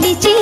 ¡Li-Gi-!